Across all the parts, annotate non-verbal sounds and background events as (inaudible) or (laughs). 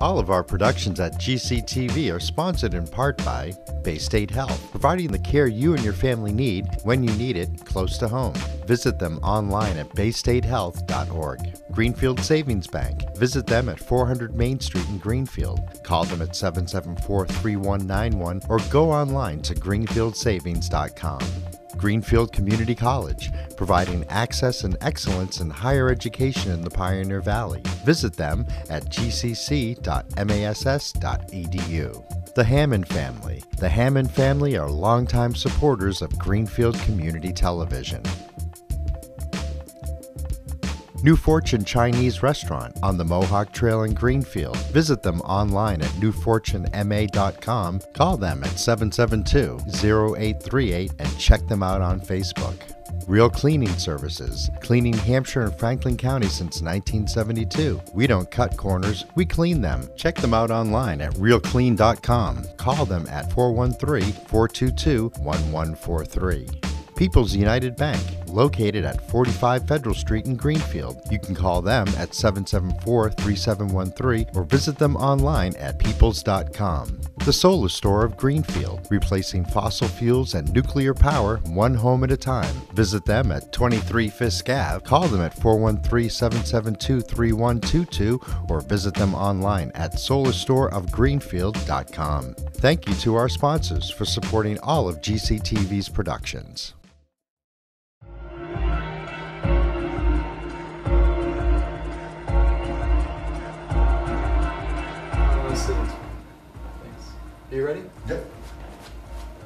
All of our productions at GCTV are sponsored in part by Baystate Health, providing the care you and your family need when you need it close to home. Visit them online at baystatehealth.org. Greenfield Savings Bank. Visit them at 400 Main Street in Greenfield. Call them at 774 3191 or go online to greenfieldsavings.com. Greenfield Community College, providing access and excellence in higher education in the Pioneer Valley. Visit them at gcc.mass.edu. The Hammond Family. The Hammond family are longtime supporters of Greenfield Community Television. New Fortune Chinese Restaurant on the Mohawk Trail in Greenfield. Visit them online at newfortunema.com. Call them at 772 0838 and check them out on Facebook. Real Cleaning Services, cleaning Hampshire and Franklin County since 1972. We don't cut corners, we clean them. Check them out online at realclean.com. Call them at 413 422 1143. People's United Bank, located at 45 Federal Street in Greenfield. You can call them at 774 3713 or visit them online at peoples.com. The Solar Store of Greenfield, replacing fossil fuels and nuclear power one home at a time. Visit them at 23 Fisk Ave. Call them at 413 772 3122 or visit them online at solarstoreofgreenfield.com. Thank you to our sponsors for supporting all of GCTV's productions. Are you ready? Yep.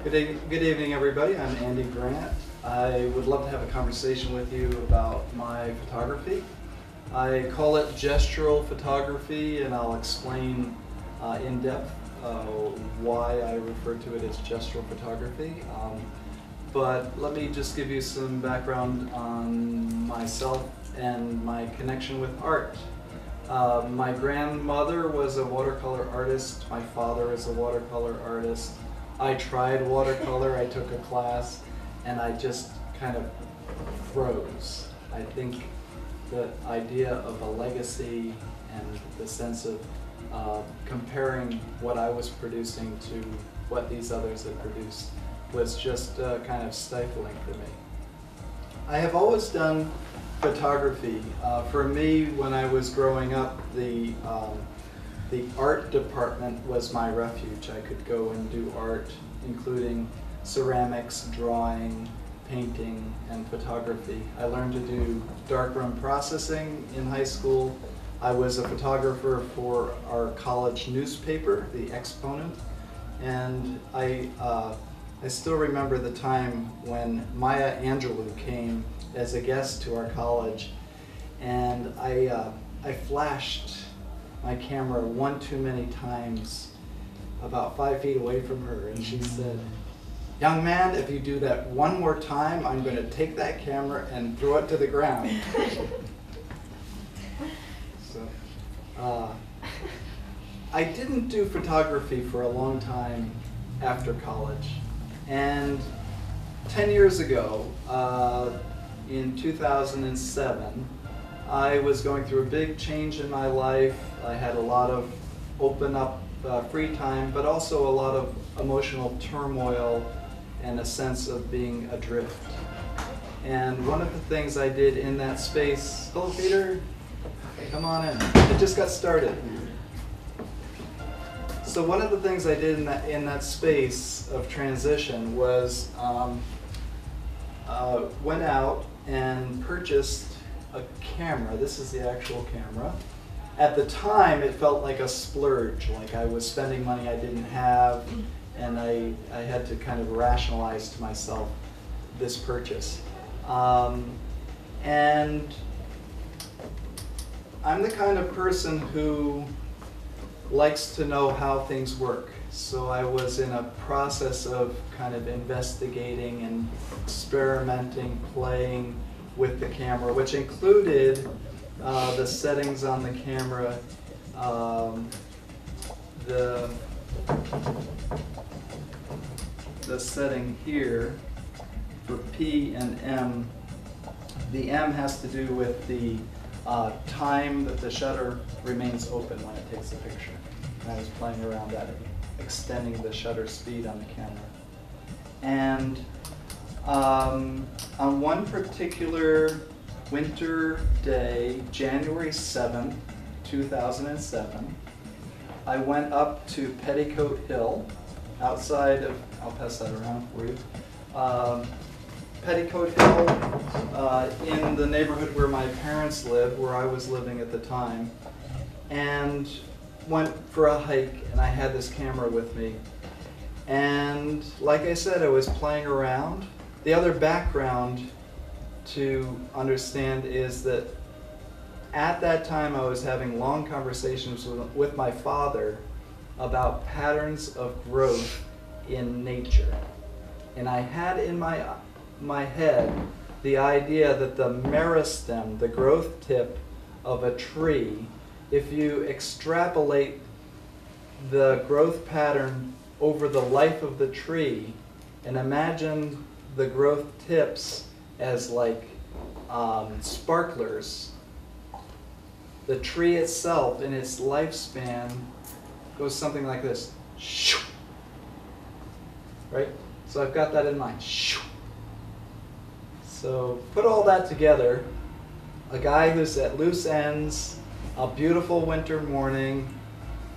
Good, e- good evening, everybody. I'm Andy Grant. I would love to have a conversation with you about my photography. I call it gestural photography, and I'll explain uh, in depth uh, why I refer to it as gestural photography. Um, but let me just give you some background on myself and my connection with art. Uh, my grandmother was a watercolor artist. My father is a watercolor artist. I tried watercolor. I took a class, and I just kind of froze. I think the idea of a legacy and the sense of uh, comparing what I was producing to what these others had produced was just uh, kind of stifling for me. I have always done photography. Uh, for me, when I was growing up, the um, the art department was my refuge. I could go and do art, including ceramics, drawing, painting, and photography. I learned to do darkroom processing in high school. I was a photographer for our college newspaper, The Exponent, and I uh, I still remember the time when Maya Angelou came as a guest to our college, and I, uh, I flashed my camera one too many times about five feet away from her, and she said, Young man, if you do that one more time, I'm going to take that camera and throw it to the ground. (laughs) so, uh, I didn't do photography for a long time after college. And 10 years ago, uh, in 2007, I was going through a big change in my life. I had a lot of open up uh, free time, but also a lot of emotional turmoil and a sense of being adrift. And one of the things I did in that space, hello Peter, come on in. It just got started. So one of the things I did in that in that space of transition was um, uh, went out and purchased a camera. This is the actual camera. At the time, it felt like a splurge, like I was spending money I didn't have, and I, I had to kind of rationalize to myself this purchase. Um, and I'm the kind of person who likes to know how things work. So I was in a process of kind of investigating and experimenting, playing with the camera, which included uh, the settings on the camera, um, the the setting here for P and M. The M has to do with the uh, time that the shutter remains open when it takes a picture. And I was playing around that, extending the shutter speed on the camera. And um, on one particular winter day, January 7th, 2007, I went up to Petticoat Hill outside of, I'll pass that around for you. Um, Petticoat Hill uh, in the neighborhood where my parents lived, where I was living at the time, and went for a hike, and I had this camera with me. And like I said, I was playing around. The other background to understand is that at that time I was having long conversations with, with my father about patterns of growth in nature. And I had in my, my head the idea that the meristem, the growth tip of a tree, if you extrapolate the growth pattern over the life of the tree and imagine the growth tips as like um, sparklers, the tree itself in its lifespan goes something like this. Right? So I've got that in mind. So put all that together. A guy who's at loose ends, a beautiful winter morning,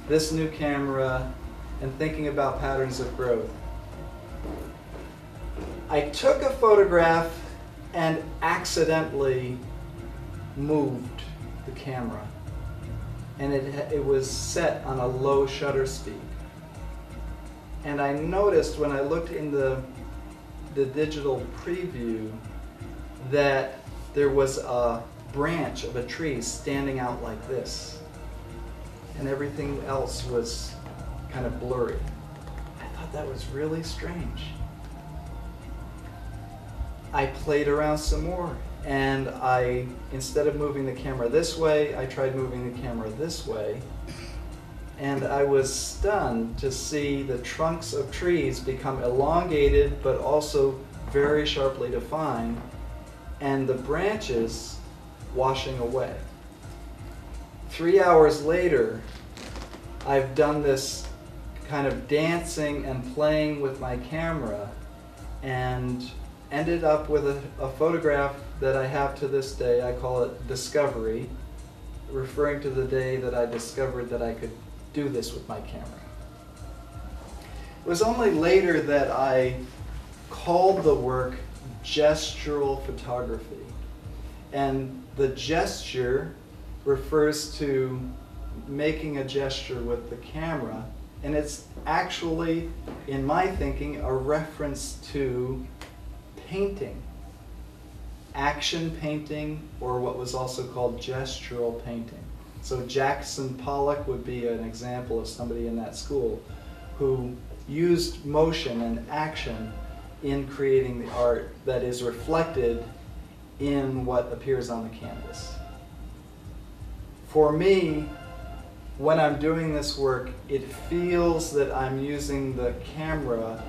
this new camera, and thinking about patterns of growth. I took a photograph and accidentally moved the camera. And it, it was set on a low shutter speed. And I noticed when I looked in the, the digital preview that there was a branch of a tree standing out like this. And everything else was kind of blurry. I thought that was really strange. I played around some more and I, instead of moving the camera this way, I tried moving the camera this way. And I was stunned to see the trunks of trees become elongated but also very sharply defined and the branches washing away. Three hours later, I've done this kind of dancing and playing with my camera and ended up with a, a, photograph that I have to this day. I call it Discovery, referring to the day that I discovered that I could do this with my camera. It was only later that I called the work gestural photography. And the gesture refers to making a gesture with the camera and it's actually, in my thinking, a reference to painting. Action painting, or what was also called gestural painting. So Jackson Pollock would be an example of somebody in that school who used motion and action in creating the art that is reflected in what appears on the canvas. For me, when I'm doing this work, it feels that I'm using the camera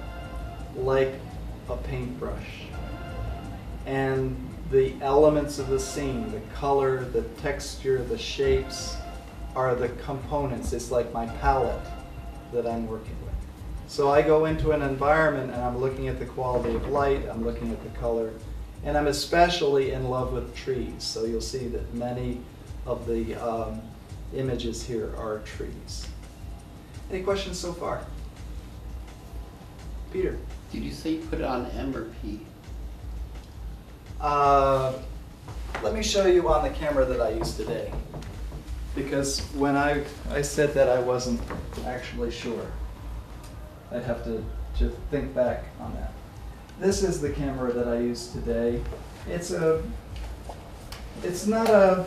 like a paintbrush. And the elements of the scene, the color, the texture, the shapes, are the components. It's like my palette that I'm working with. So I go into an environment and I'm looking at the quality of light, I'm looking at the color, and I'm especially in love with trees. So you'll see that many of the um, images here are trees. Any questions so far? Peter? Did you say you put it on M or P? Uh, let me show you on the camera that I used today. Because when I, I said that I wasn't actually sure. I'd have to, to think back on that. This is the camera that I use today. It's a, it's not a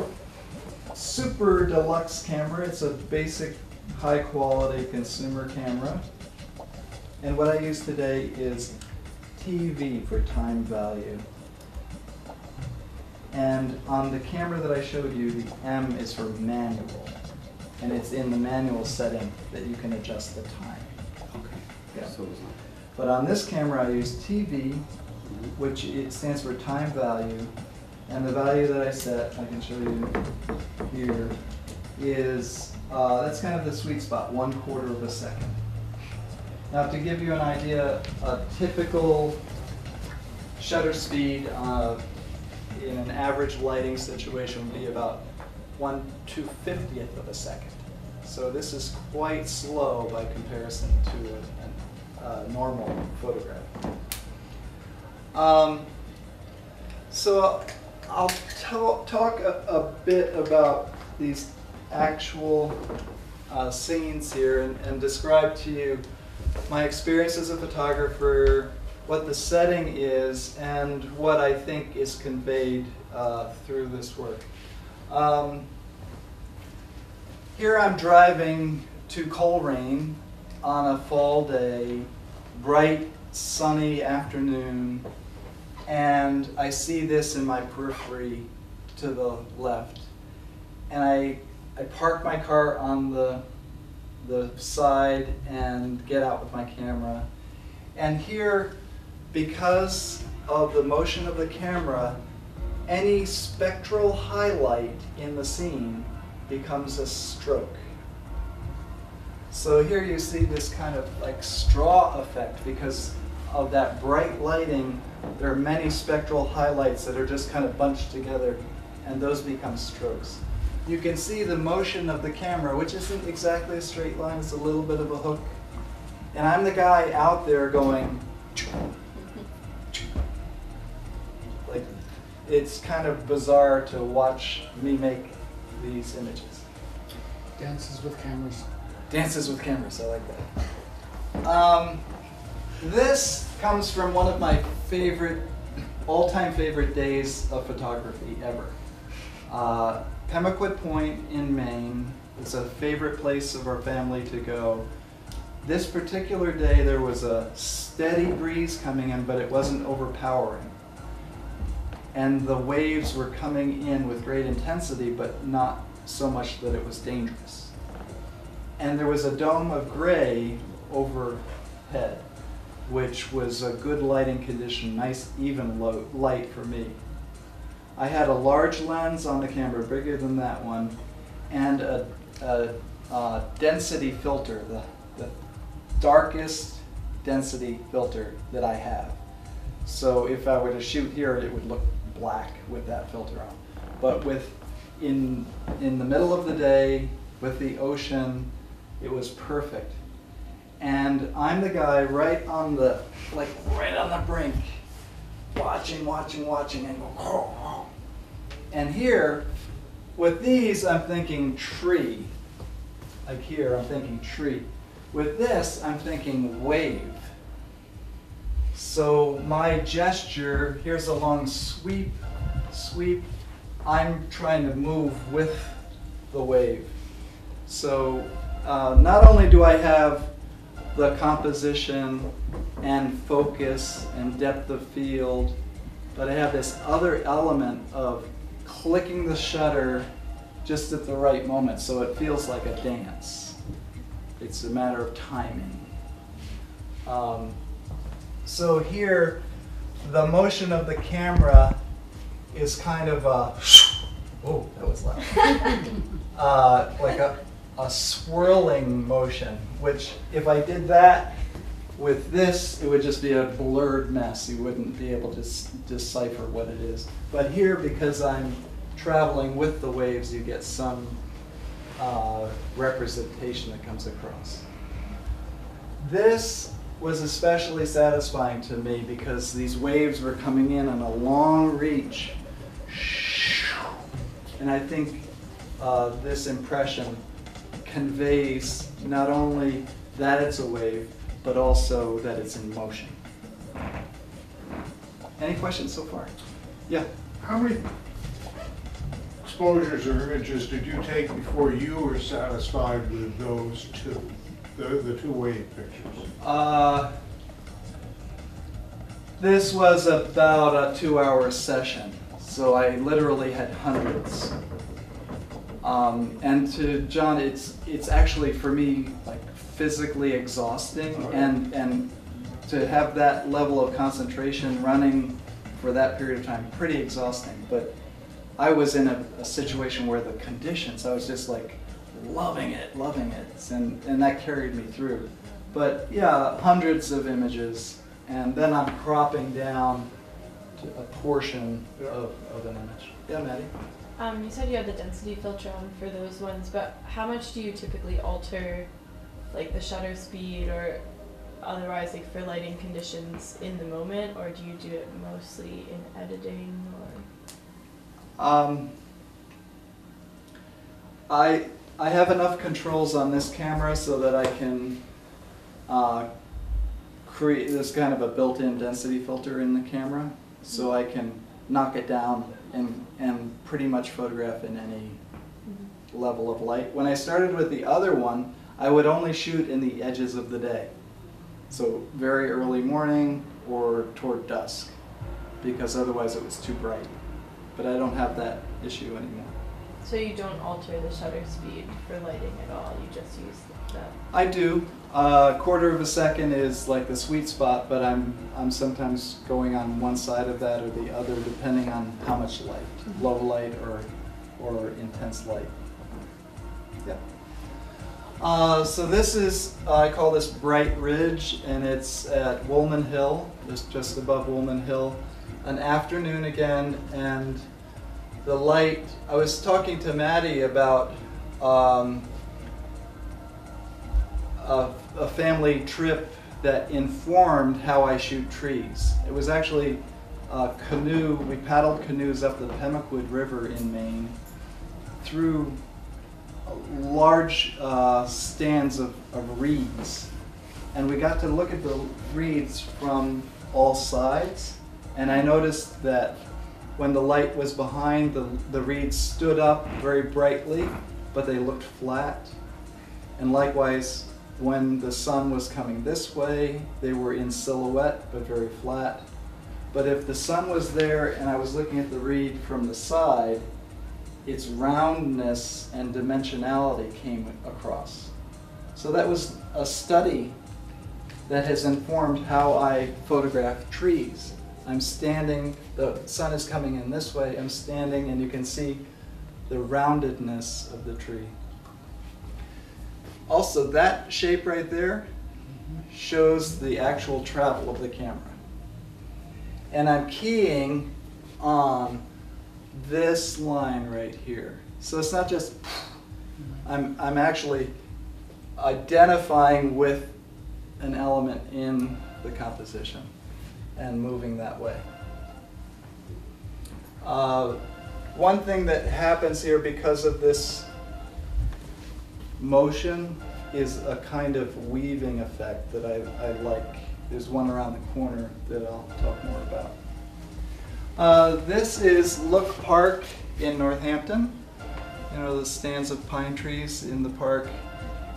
super deluxe camera. It's a basic high quality consumer camera. And what I use today is TV for time value. And on the camera that I showed you, the M is for manual. And it's in the manual setting that you can adjust the time. Okay. Yeah. So. But on this camera, I use TV, which it stands for time value, And the value that I set, I can show you here, is, uh, that's kind of the sweet spot, one quarter of a second. Now, to give you an idea, a typical shutter speed uh, in an average lighting situation would be about one two fiftieth of a second. So this is quite slow by comparison to a, a normal photograph. Um, so I'll talk a, a bit about these actual uh, scenes here and, and describe to you my experience as a photographer, what the setting is, and what I think is conveyed uh, through this work. Um, here I'm driving to Colrain on a fall day, bright, sunny afternoon, and I see this in my periphery to the left. And I, I park my car on the, the side and get out with my camera. And here, because of the motion of the camera, any spectral highlight in the scene becomes a stroke. So here you see this kind of like straw effect because of that bright lighting. There are many spectral highlights that are just kind of bunched together and those become strokes. You can see the motion of the camera, which isn't exactly a straight line, it's a little bit of a hook. And I'm the guy out there going, like, it's kind of bizarre to watch me make these images. Dances with cameras. Dances with cameras, I like that. Um, this comes from one of my favorite, all-time favorite days of photography ever. Uh, Pemaquid Point in Maine is a favorite place of our family to go. This particular day, there was a steady breeze coming in, but it wasn't overpowering. And the waves were coming in with great intensity, but not so much that it was dangerous. And there was a dome of gray overhead, which was a good lighting condition, nice even low, light for me. I had a large lens on the camera, bigger than that one, and a, a, a density filter, the, the darkest density filter that I have. So if I were to shoot here, it would look black with that filter on. But with in in the middle of the day with the ocean, it was perfect. And I'm the guy right on the like right on the brink, watching, watching, watching, and go. And here, with these, I'm thinking tree. Like here, I'm thinking tree. With this, I'm thinking wave. So my gesture, here's a long sweep, sweep. I'm trying to move with the wave. So uh, not only do I have the composition and focus and depth of field, but I have this other element of clicking the shutter just at the right moment so it feels like a dance. It's a matter of timing. Um, so here, the motion of the camera is kind of a, (laughs) oh, that was loud. (laughs) uh, like a, a swirling motion, which if I did that with this, it would just be a blurred mess. You wouldn't be able to decipher what it is. But here, because I'm traveling with the waves, you get some uh, representation that comes across. This was especially satisfying to me because these waves were coming in on a long reach. And I think uh, this impression conveys not only that it's a wave, but also that it's in motion. Any questions so far? Yeah. How many exposures or images did you take before you were satisfied with those two, the, the two wave pictures? Uh, this was about a two-hour session, so I literally had hundreds. Um, and to John, it's it's actually for me like physically exhausting, and and to have that level of concentration running for that period of time pretty exhausting. But I was in a, a situation where the conditions, I was just like loving it, loving it, and, and that carried me through. But yeah, hundreds of images, and then I'm cropping down to a portion of, of an image. Yeah, Maddie? Um, you said you had the density filter on for those ones, but how much do you typically alter, like the shutter speed or otherwise, like for lighting conditions in the moment, or do you do it mostly in editing or? Um, I I have enough controls on this camera so that I can uh, create this kind of a built-in density filter in the camera, so I can knock it down and and pretty much photograph in any mm-hmm. level of light. When I started with the other one, I would only shoot in the edges of the day, so very early morning or toward dusk, because otherwise it was too bright. But I don't have that issue anymore. So you don't alter the shutter speed for lighting at all. You just use that. I do. A quarter of a second is like the sweet spot, but I'm I'm sometimes going on one side of that or the other, depending on how much light, low light or or intense light. Yeah. Uh, so this is I call this Bright Ridge, and it's at Woolman Hill, just just above Woolman Hill. An afternoon again, and the light. I was talking to Maddie about. Um, a, a family trip that informed how I shoot trees. It was actually a canoe, we paddled canoes up the Pemaquid River in Maine through large uh, stands of, of reeds. And we got to look at the reeds from all sides. And I noticed that when the light was behind, the, the reeds stood up very brightly, but they looked flat. And likewise, when the sun was coming this way, they were in silhouette but very flat. But if the sun was there and I was looking at the reed from the side, its roundness and dimensionality came across. So that was a study that has informed how I photograph trees. I'm standing, the sun is coming in this way, I'm standing, and you can see the roundedness of the tree. Also, that shape right there shows the actual travel of the camera. And I'm keying on this line right here. So it's not just, I'm, I'm actually identifying with an element in the composition and moving that way. Uh, one thing that happens here because of this motion is a kind of weaving effect that I, I like. There's one around the corner that I'll talk more about. Uh, this is Look Park in Northampton. You know, the stands of pine trees in the park.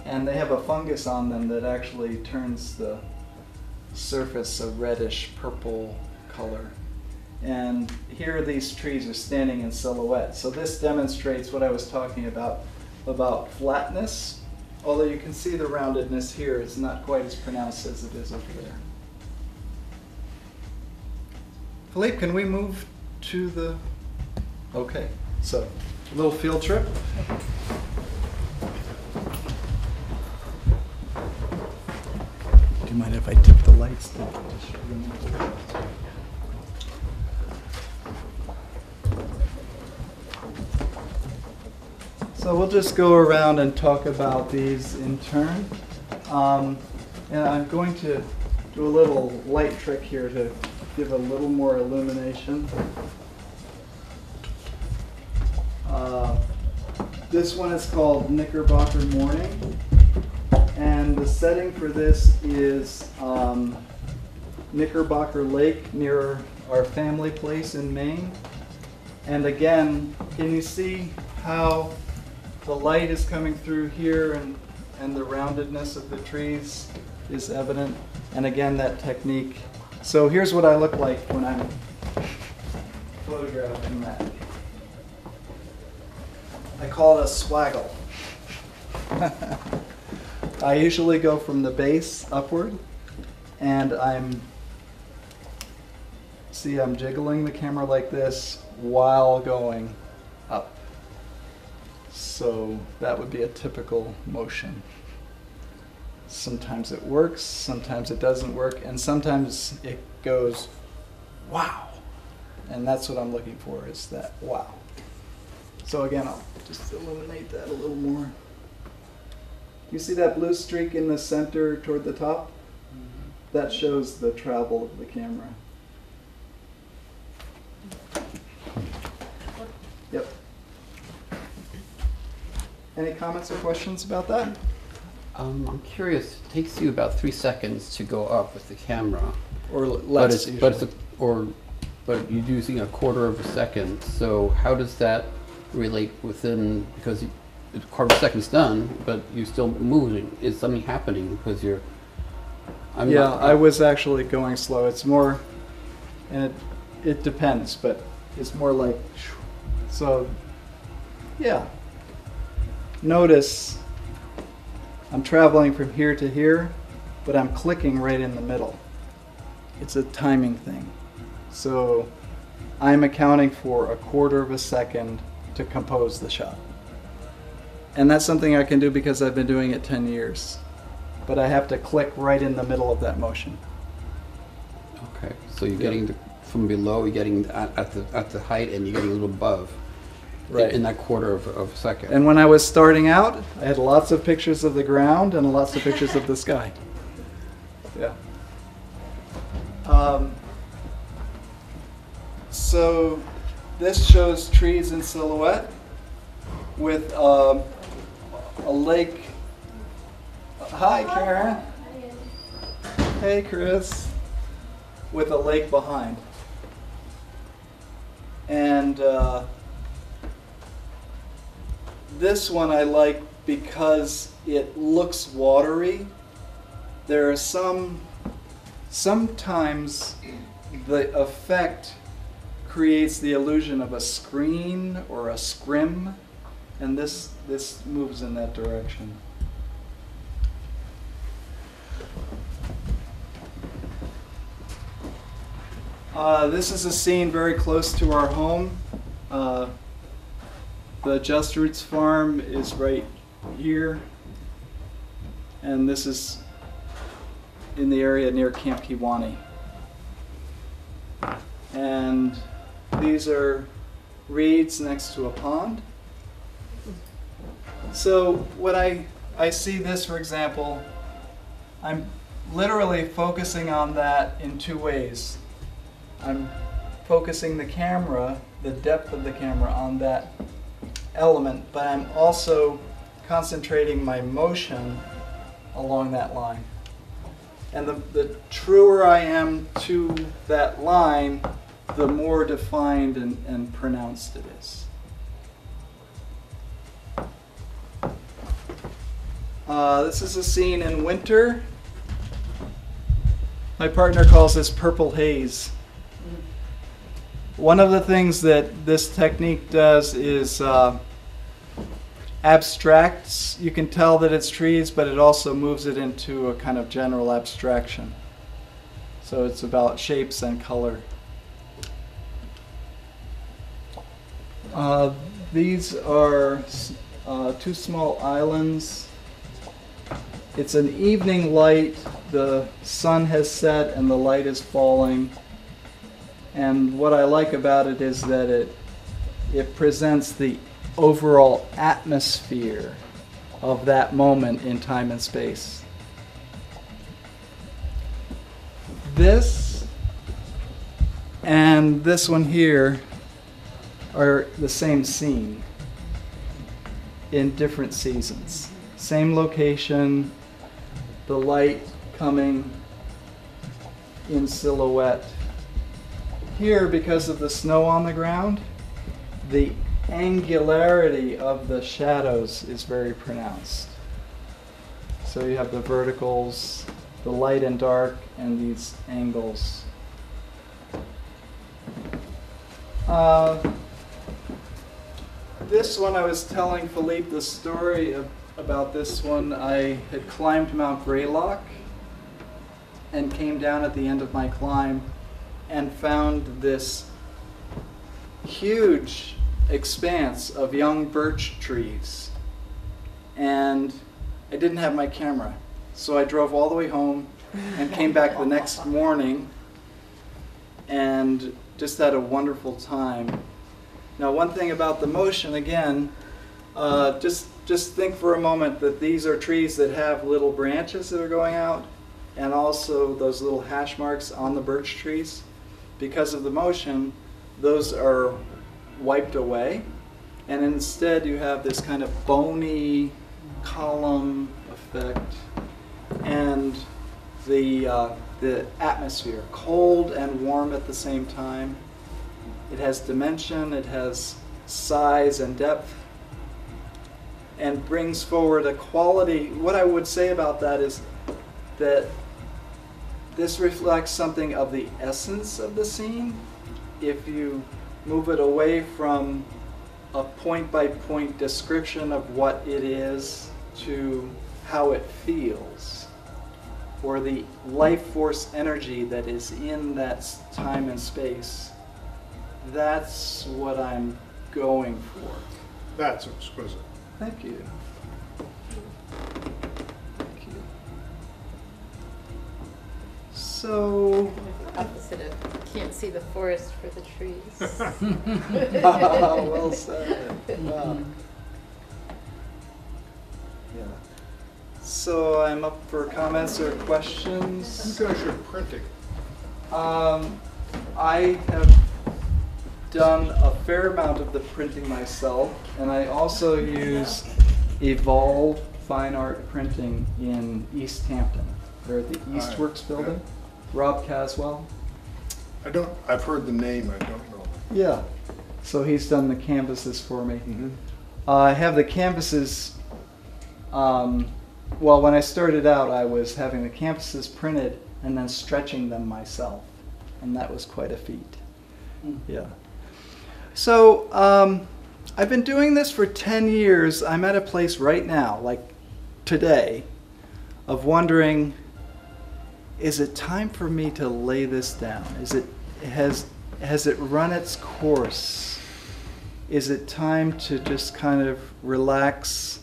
And they have a fungus on them that actually turns the surface a reddish purple color. And here these trees are standing in silhouette. So this demonstrates what I was talking about, about flatness. Although you can see the roundedness here, it's not quite as pronounced as it is over there. Philippe, can we move to the, okay, so, a little field trip. Do you mind if I tip the lights? So we'll just go around and talk about these in turn. Um, and I'm going to do a little light trick here to give a little more illumination. Uh, this one is called Knickerbocker Morning. And the setting for this is um, Knickerbocker Lake near our family place in Maine. And again, can you see how the light is coming through here and, and the roundedness of the trees is evident? And again, that technique. So here's what I look like when I'm photographing that. I call it a swaggle. (laughs) I usually go from the base upward, and I'm See, I'm jiggling the camera like this while going. So that would be a typical motion. Sometimes it works, sometimes it doesn't work, and sometimes it goes, wow. And that's what I'm looking for is that wow. So again, I'll just illuminate that a little more. You see that blue streak in the center toward the top? Mm-hmm. That shows the travel of the camera. Yep. Any comments or questions about that? Um, I'm curious, it takes you about three seconds to go up with the camera. Or l- But less it's, but it's, a- or, but you're using a quarter of a second, so how does that relate within, because you- a quarter of a second's done, but you're still moving, is something happening because you're, I'm yeah, not. I was actually going slow. It's more, and it, it depends, but it's more like, so, yeah. Notice I'm traveling from here to here, but I'm clicking right in the middle. It's a timing thing. So I'm accounting for a quarter of a second to compose the shot. And that's something I can do because I've been doing it 10 years. But I have to click right in the middle of that motion. Okay, so you're Yeah. getting the, from below, you're getting at, at the, at the height and you're getting a little above. In- Right. In that quarter of, of a second. And when I was starting out, I had lots of pictures of the ground and lots of pictures of the (laughs) sky. Yeah. Um, so this shows trees in silhouette with um, a lake. Hi, Karen. Hey, Chris. With a lake behind. And uh, this one I like because it looks watery. There are some, sometimes the effect creates the illusion of a screen or a scrim, and this, this moves in that direction. Uh, this is a scene very close to our home. Uh, the Just Roots farm is right here, and this is in the area near Camp Kiwani. And these are reeds next to a pond. So when I, I see this, for example, I'm literally focusing on that in two ways. I'm focusing the camera, the depth of the camera on that element, but I'm also concentrating my motion along that line. And the, the truer I am to that line, the more defined and, and pronounced it is. Uh, this is a scene in winter. My partner calls this purple haze. One of the things that this technique does is uh, abstracts. You can tell that it's trees, but it also moves it into a kind of general abstraction. So it's about shapes and color. Uh, these are uh, two small islands. It's an evening light. The sun has set and the light is falling. And what I like about it is that it it presents the overall atmosphere of that moment in time and space. This and this one here are the same scene in different seasons. Same location, the light coming in silhouette. Here, because of the snow on the ground, the angularity of the shadows is very pronounced. So you have the verticals, the light and dark, and these angles. Uh, this one, I was telling Philippe the story of, about this one. I had climbed Mount Greylock and came down at the end of my climb and found this huge expanse of young birch trees. And I didn't have my camera. So I drove all the way home and came back the next morning and just had a wonderful time. Now, one thing about the motion, again, uh, just just think for a moment that these are trees that have little branches that are going out, and also those little hash marks on the birch trees. Because of the motion, those are wiped away, and instead you have this kind of bony column effect, and the uh, the atmosphere, cold and warm at the same time. It has dimension, it has size and depth, and brings forward a quality. What I would say about that is that this reflects something of the essence of the scene. If you move it away from a point by point description of what it is to how it feels, or the life force energy that is in that time and space, that's what I'm going for. That's exquisite. Thank you. So, Opposite of can't see the forest for the trees. (laughs) (laughs) well said. Wow. Yeah. So I'm up for comments or questions. You guys are printing. Um, I have done a fair amount of the printing myself, and I also use Evolve Fine Art Printing in Easthampton. They're at the Eastworks yeah. building. Rob Caswell. I don't, I've heard the name, I don't know. Yeah. So he's done the canvases for me. Mm-hmm. Uh, I have the canvases. Um, well, when I started out, I was having the canvases printed and then stretching them myself, and that was quite a feat. Yeah. So um, I've been doing this for 10 years. I'm at a place right now, like today, of wondering is it time for me to lay this down? Is it has has it run its course? Is it time to just kind of relax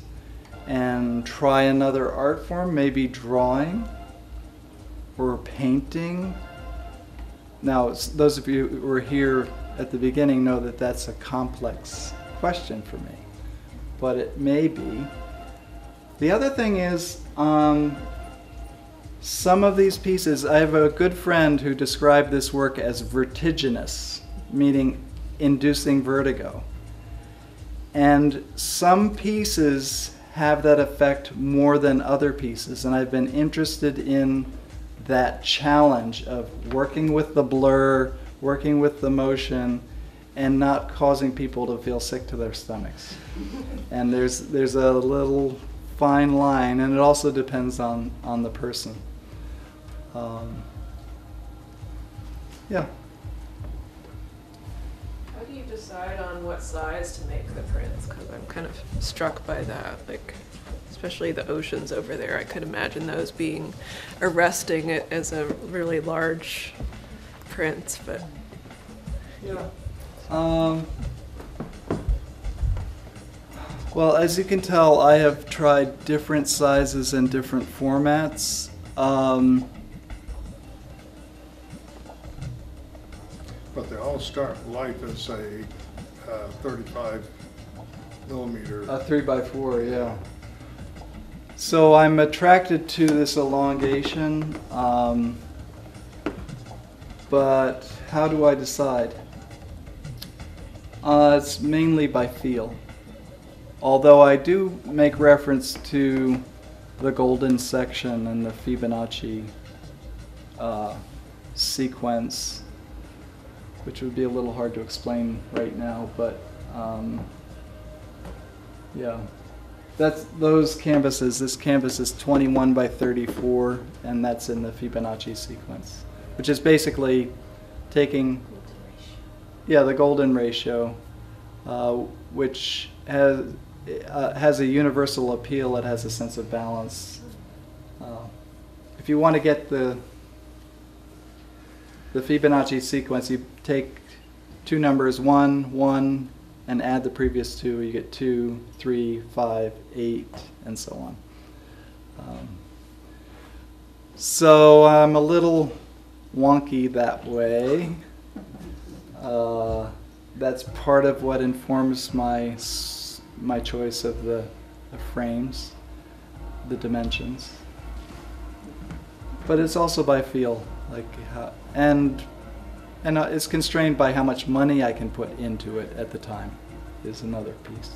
and try another art form, maybe drawing or painting? Now, those of you who were here at the beginning know that that's a complex question for me, but it may be. The other thing is, um, some of these pieces, I have a good friend who described this work as vertiginous, meaning inducing vertigo. And some pieces have that effect more than other pieces, and I've been interested in that challenge of working with the blur, working with the motion, and not causing people to feel sick to their stomachs. (laughs) and there's there's a little fine line, and it also depends on on the person. Um, yeah. How do you decide on what size to make the prints? Because I'm kind of struck by that, like, especially the oceans over there. I could imagine those being arresting it as a really large print, but Yeah. Um, well, as you can tell, I have tried different sizes and different formats. Um, But they all start life as a uh, 35 millimeter. a three by four, yeah. So I'm attracted to this elongation, um, but how do I decide? Uh, it's mainly by feel. Although I do make reference to the golden section and the Fibonacci uh, sequence, which would be a little hard to explain right now, but um, yeah. That's those canvases. This canvas is 21 by 34, and that's in the Fibonacci sequence, which is basically taking yeah, the golden ratio, uh, which has uh, has a universal appeal. It has a sense of balance. Uh, if you want to get the the Fibonacci sequence, you take two numbers, one, one, and add the previous two, you get two, three, five, eight, and so on. Um, so I'm a little wonky that way. Uh, that's part of what informs my my choice of the, the frames, the dimensions. But it's also by feel, like how, and and uh, it's constrained by how much money I can put into it at the time. Is another piece.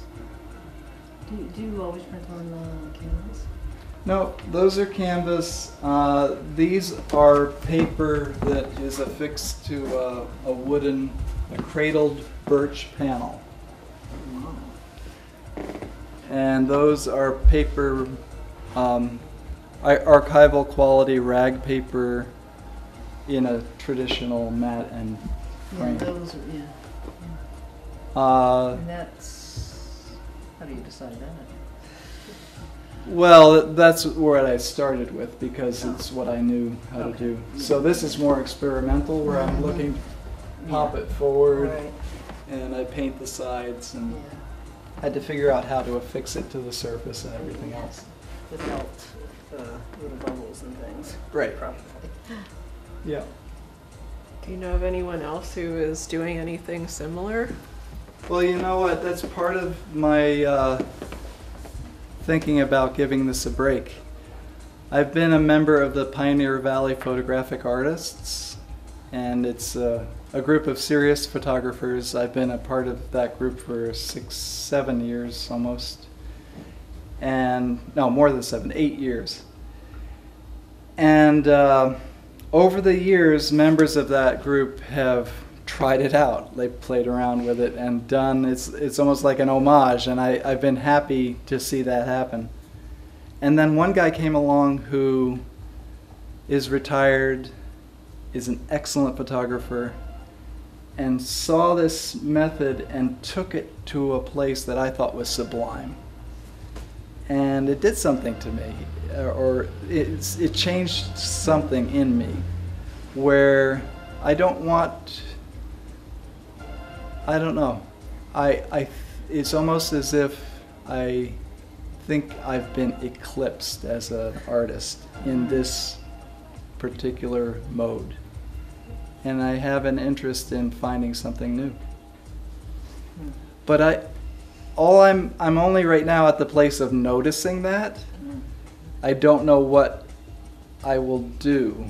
Do you, do you always print on uh, canvas? No, those are canvas. Uh, these are paper that is affixed to uh, a wooden, a cradled birch panel. And those are paper, um, archival quality rag paper in a traditional mat and Yeah, frame. those, are- yeah. Uh, And that's, how do you decide that? Well, that's what I started with because it's what I knew how to do. So this is more experimental where I'm looking, pop it forward, Right, and I paint the sides and yeah, had to figure out how to affix it to the surface and everything else. without uh, little bubbles and things. Right. Probably. (laughs) Yeah. Do you know of anyone else who is doing anything similar? Well, you know what? That's part of my uh, thinking about giving this a break. I've been a member of the Pioneer Valley Photographic Artists, and it's uh, a group of serious photographers. I've been a part of that group for six, seven years almost. And no, more than seven, eight years. And uh, over the years, members of that group have tried it out. They've played around with it and done. It's it's almost like an homage, and I, I've been happy to see that happen. And then one guy came along who is retired, is an excellent photographer, and saw this method and took it to a place that I thought was sublime. And it did something to me, uh, or it, it changed something in me where I don't want I don't know. I, I, it's almost as if I think I've been eclipsed as an artist in this particular mode. And I have an interest in finding something new. Hmm. But I, all I'm, I'm only right now at the place of noticing that. I don't know what I will do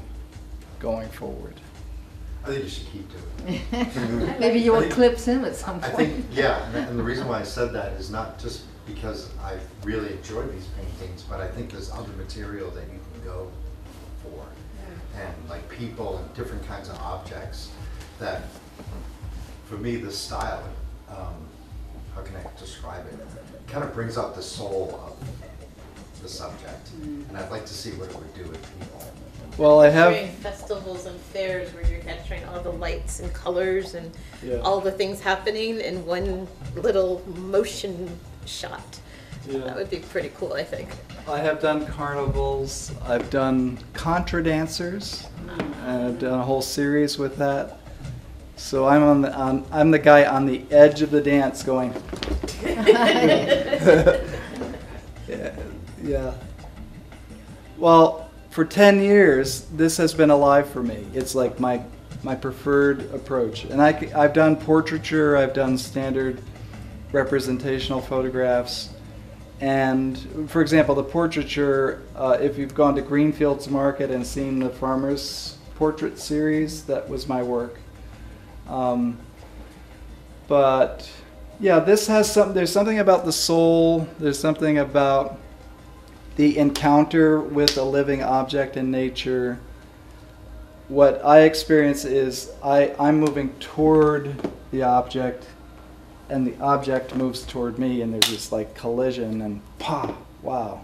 going forward. I think you should keep doing it. (laughs) Maybe you I think- eclipse him at some I point. think, yeah, and- and the reason why I said that is not just because I really enjoy these paintings, but I think there's other material that you can go for. And like people and different kinds of objects that, for me, this style, um, how can I describe it? it Kind of brings out the soul of the subject. Mm. And I'd like to see what it would do with people. Well, I During have, festivals and fairs where you're capturing all the lights and colors and Yeah. all the things happening in one little motion shot. That yeah. would be pretty cool, I think. I have done carnivals. I've done contra dancers. Mm. and I've done a whole series with that. So I'm on the on, I'm the guy on the edge of the dance going. (laughs) (laughs) yeah, yeah. Well, for 10 years, this has been alive for me. It's like my my preferred approach. And I, have done portraiture, I've done standard representational photographs. And for example, the portraiture, uh, if you've gone to Green Fields Market and seen the farmers portrait series, that was my work. Um, but yeah, this has some. There's something about the soul. There's something about the encounter with a living object in nature. What I experience is I, I'm moving toward the object, and the object moves toward me, and there's this like collision, and pa, wow.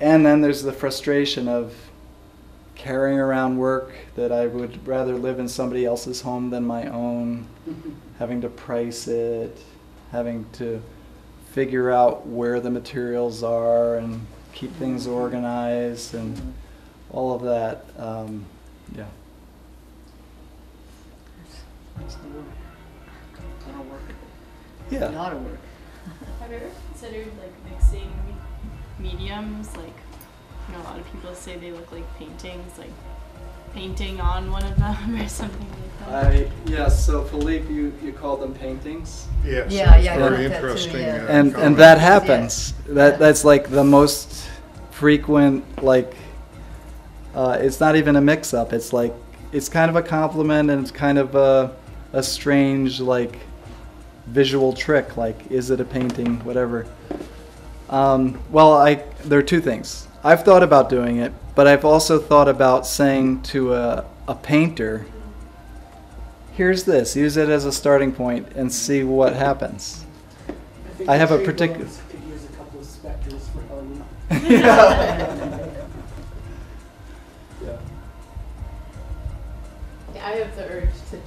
And then there's the frustration of carrying around work that I would rather live in somebody else's home than my own, (laughs) having to price it, having to figure out where the materials are and keep things organized and all of that. Um, yeah. That's the work. A lot of work. A Yeah. lot of work. Have you ever considered like mixing mediums? Like, you know, a lot of people say they look like paintings, like painting on one of them (laughs) or something like that. I yes. So Philippe, you you call them paintings. Yes, Yeah, yeah, I very got that too, interesting. yeah. uh, and and comment. that happens. That that's like the most frequent. Like, uh, it's not even a mix-up. It's like it's kind of a compliment, and it's kind of a a strange like visual trick. Like, is it a painting? Whatever. Um, well, I there are two things. I've thought about doing it, but I've also thought about saying to a a painter. Here's this. Use it as a starting point and see what happens. think I have a tree partic- blowers Could use a couple of specters for Halloween. yeah. (laughs) yeah. I have the urge to.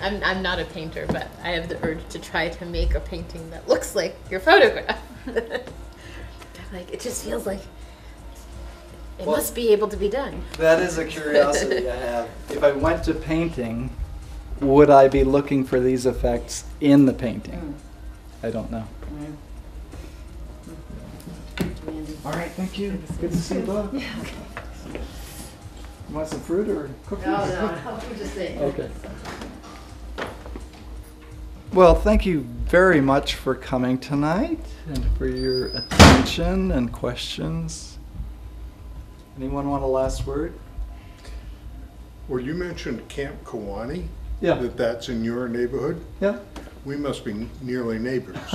I'm, I'm not a painter, but I have the urge to try to make a painting that looks like your photograph. (laughs) like it just feels like it Well- must be able to be done. That is a curiosity I have. If I went to painting, would I be looking for these effects in the painting? Hmm. I don't know. Mandy. All right, thank you. Good to see you both. You want some fruit or cookies? No, no, I'm just saying. Okay. Well, thank you very much for coming tonight and for your attention and questions. Anyone want a last word? Well, you mentioned Camp Kawani, Yeah. that that's in your neighborhood. Yeah. We must be nearly neighbors. (laughs)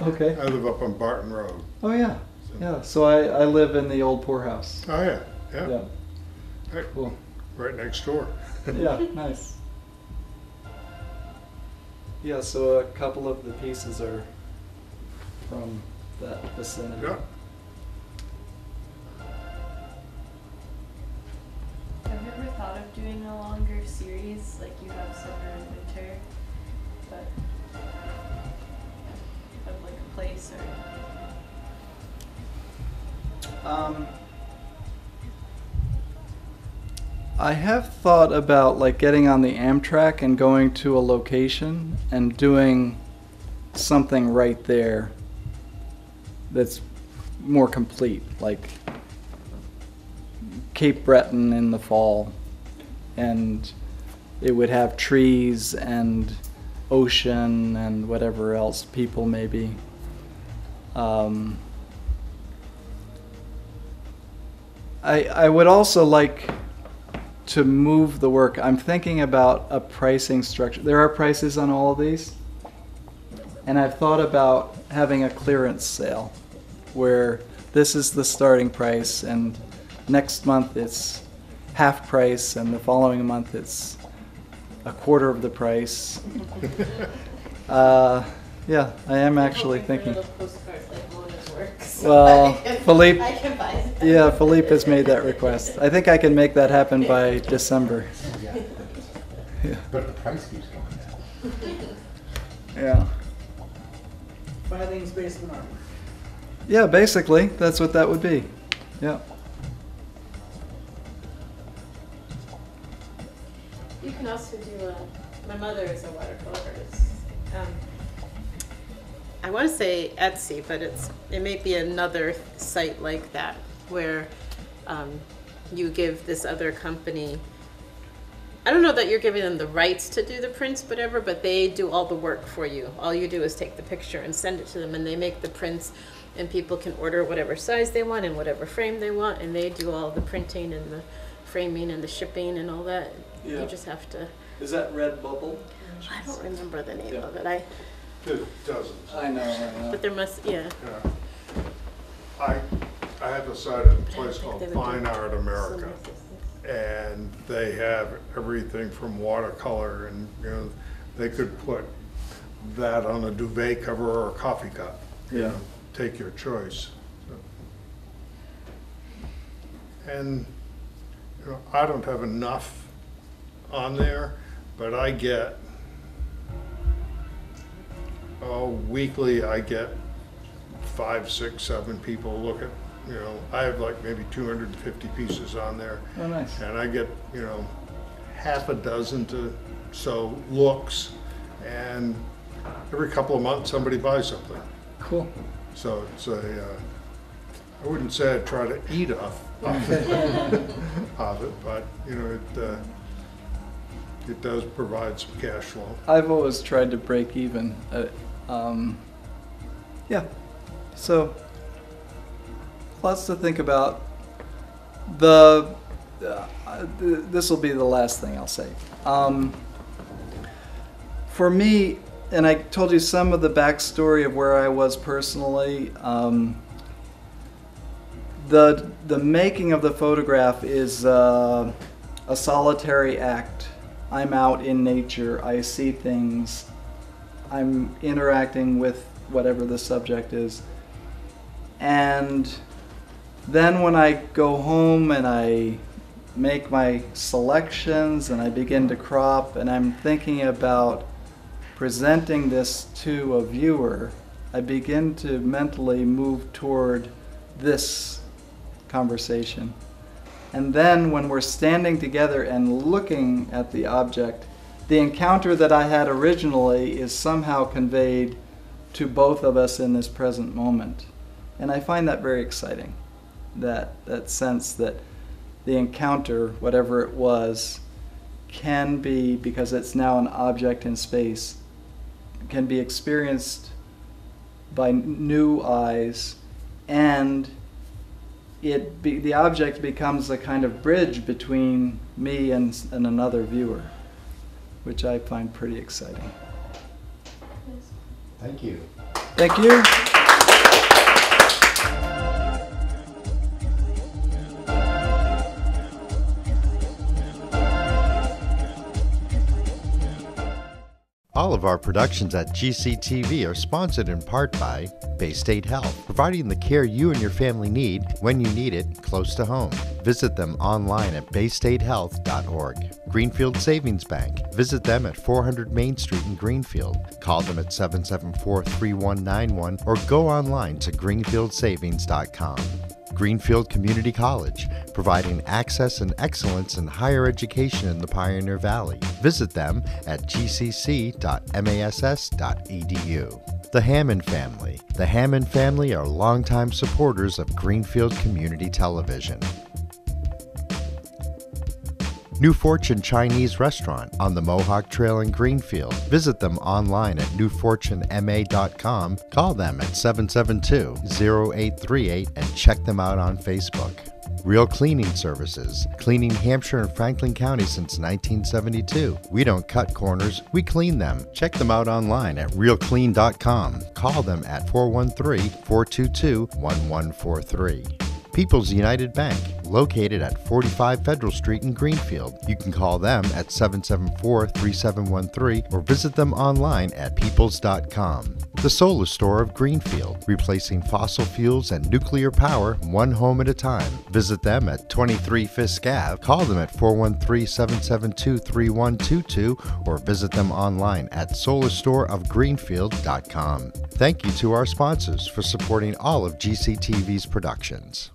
okay. I live up on Barton Road. Oh yeah. Yeah. So I, I live in the old poorhouse. Oh, yeah, yeah, Yeah. Hey, Cool. right next door. (laughs) Yeah. Nice. Yeah. So a couple of the pieces are from that vicinity. Yeah. Doing a longer series, like you have summer and winter, but of like a place or Um, I have thought about like getting on the Amtrak and going to a location and doing something right there that's more complete, like Cape Breton in the fall, and it would have trees and ocean and whatever else, people maybe. Um, I, I would also like to move the work. I'm thinking about a pricing structure. There are prices on all of these. And I've thought about having a clearance sale where this is the starting price and next month it's half price and the following month it's a quarter of the price. (laughs) uh, yeah, I am actually thinking. (laughs) Well, Philippe, I can buy them. yeah, Philippe has made that request. I think I can make that happen by December. Yeah. But the price keeps going down. (laughs) Yeah. Filene's Basement armor. Yeah, basically, that's what that would be. Yeah. Do a. My mother is a watercolor artist. Um, I want to say Etsy, but it's it may be another site like that where um, you give this other company. I don't know that you're giving them the rights to do the prints, whatever, but they do all the work for you. All you do is take the picture and send it to them, and they make the prints, and people can order whatever size they want and whatever frame they want, and they do all the printing and the framing and the shipping and all that. Yeah. You just have to. Is that Redbubble? I don't remember the name Yeah. of it. I There's dozens. I know, I know. but there must yeah. Yeah. I, I have a site at a place called they would do Fine Art America. And they have everything from watercolor and, you know, they could put that on a duvet cover or a coffee cup. you Yeah. know, Take your choice. And, you know, I don't have enough on there, but I get, oh, weekly, I get five, six, seven people look at you know, I have like maybe two hundred and fifty pieces on there. Oh, nice. And I get, you know, half a dozen to so looks, and every couple of months, somebody buys something. Cool. So it's a, uh, I wouldn't say I try to eat off, off (laughs) it, off it, but, you know, it, uh, it does provide some cash flow. I've always tried to break even. Uh, um, yeah. So, lots to think about. The uh, th- this will be the last thing I'll say. Um, for me, and I told you some of the backstory of where I was personally. Um, the the making of the photograph is uh, a solitary act. I'm out in nature. I see things. I'm interacting with whatever the subject is. And then when I go home and I make my selections and I begin to crop and I'm thinking about presenting this to a viewer, I begin to mentally move toward this conversation. And then when we're standing together and looking at the object, the encounter that I had originally is somehow conveyed to both of us in this present moment. And I find that very exciting. That that sense that the encounter, whatever it was, can be because it's now an object in space, can be experienced by new eyes and it be, the object becomes a kind of bridge between me and, and another viewer, which I find pretty exciting. Thank you. Thank you. All of our productions at GCTV are sponsored in part by Baystate Health, providing the care you and your family need when you need it close to home. Visit them online at baystatehealth.org. Greenfield Savings Bank. Visit them at 400 Main Street in Greenfield. Call them at 774 3191 or go online to greenfieldsavings.com. Greenfield Community College, providing access and excellence in higher education in the Pioneer Valley. Visit them at gcc.mass.edu. The Hammond Family. The Hammond family are longtime supporters of Greenfield Community Television. New Fortune Chinese Restaurant on the Mohawk Trail in Greenfield. Visit them online at newfortunema.com. Call them at 772 0838 and check them out on Facebook. Real Cleaning Services, cleaning Hampshire and Franklin County since 1972. We don't cut corners, we clean them. Check them out online at realclean.com. Call them at 413 422 1143. People's United Bank, located at 45 Federal Street in Greenfield. You can call them at 774 3713 or visit them online at peoples.com. The Solar Store of Greenfield, replacing fossil fuels and nuclear power one home at a time. Visit them at 23 Fiske Ave. Call them at 413 772 3122 or visit them online at solarstoreofgreenfield.com. Thank you to our sponsors for supporting all of GCTV's productions.